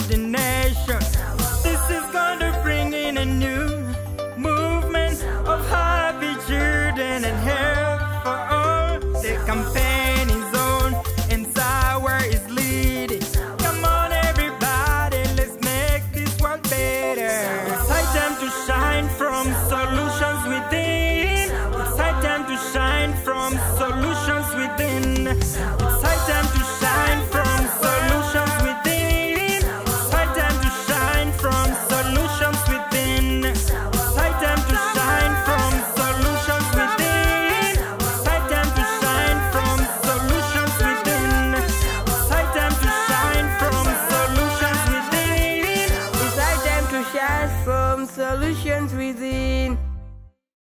of the nation. This is gonna bring in a new movement of happy children and health for all. The campaign is on and Sawa is leading. Come on, everybody, let's make this world better. It's high time to shine from solutions within. It's high time to shine from solutions within. some solutions within.